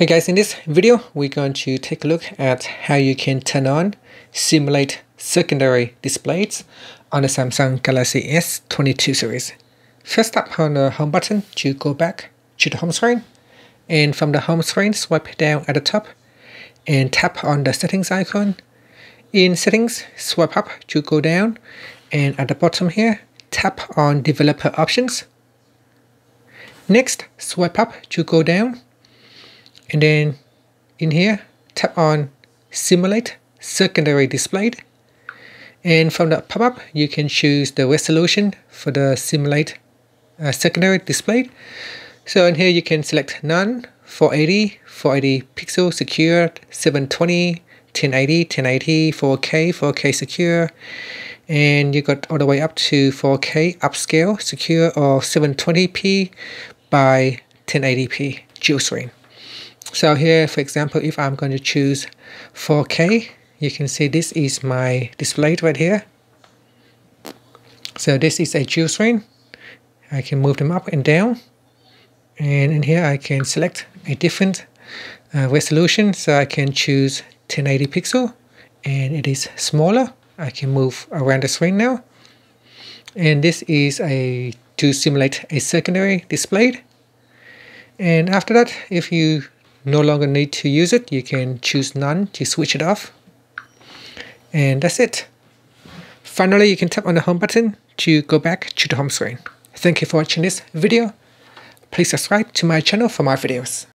Hey guys, in this video, we're going to take a look at how you can turn on simulate secondary displays on the Samsung Galaxy S22 series. First tap on the home button to go back to the home screen. And from the home screen, swipe down at the top and tap on the settings icon. In settings, swipe up to go down. And at the bottom here, tap on developer options. Next, swipe up to go down and then in here tap on simulate secondary display and from the pop-up you can choose the resolution for the simulate uh, secondary display so in here you can select none 480 480 pixel secure 720 1080 1080 4k 4k secure. And you got all the way up to 4k upscale secure or 720p by 1080p dual screen so here, for example, if I'm going to choose 4K, you can see this is my display right here. So this is a dual screen. I can move them up and down. And in here I can select a different uh, resolution. So I can choose 1080 pixel and it is smaller. I can move around the screen now. And this is a to simulate a secondary display. And after that, if you no longer need to use it, you can choose none to switch it off. And that's it. Finally, you can tap on the home button to go back to the home screen. Thank you for watching this video. Please subscribe to my channel for more videos.